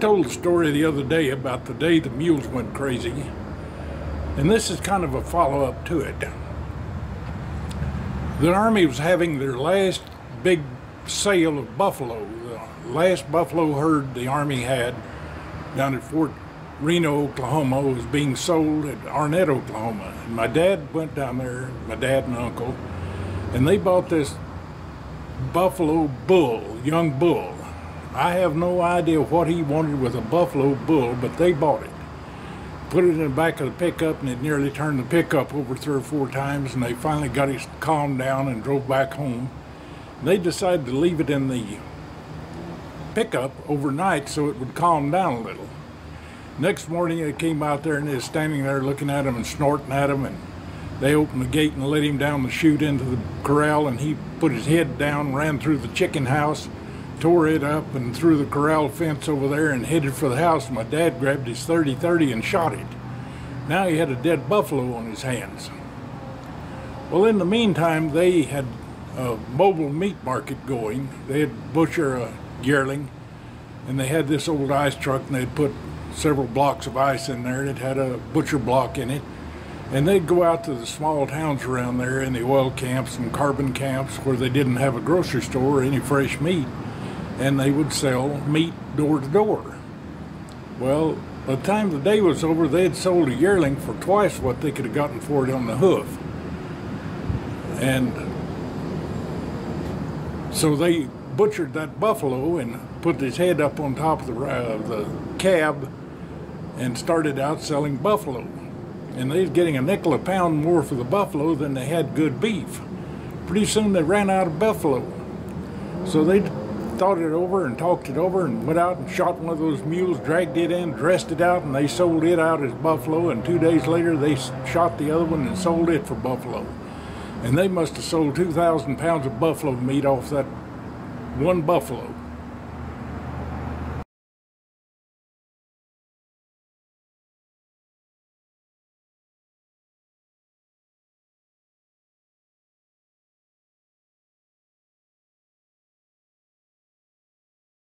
told a story the other day about the day the mules went crazy, and this is kind of a follow up to it. The Army was having their last big sale of buffalo, the last buffalo herd the Army had down at Fort Reno, Oklahoma, was being sold at Arnett, Oklahoma. And my dad went down there, my dad and uncle, and they bought this buffalo bull, young bull. I have no idea what he wanted with a buffalo bull, but they bought it. Put it in the back of the pickup, and it nearly turned the pickup over three or four times, and they finally got it calmed down and drove back home. They decided to leave it in the pickup overnight so it would calm down a little. Next morning, they came out there and they was standing there looking at him and snorting at him, and they opened the gate and let him down the chute into the corral, and he put his head down, ran through the chicken house, tore it up and threw the corral fence over there and headed for the house. My dad grabbed his 30-30 and shot it. Now he had a dead buffalo on his hands. Well, in the meantime, they had a mobile meat market going. They had butcher uh, a yearling, and they had this old ice truck, and they'd put several blocks of ice in there. and It had a butcher block in it. And they'd go out to the small towns around there in the oil camps and carbon camps where they didn't have a grocery store or any fresh meat and they would sell meat door to door. Well, by the time the day was over, they had sold a yearling for twice what they could have gotten for it on the hoof. And so they butchered that buffalo and put his head up on top of the, uh, the cab and started out selling buffalo. And they was getting a nickel a pound more for the buffalo than they had good beef. Pretty soon they ran out of buffalo. So they thought it over and talked it over and went out and shot one of those mules, dragged it in, dressed it out, and they sold it out as buffalo. And two days later, they shot the other one and sold it for buffalo. And they must have sold 2,000 pounds of buffalo meat off that one buffalo.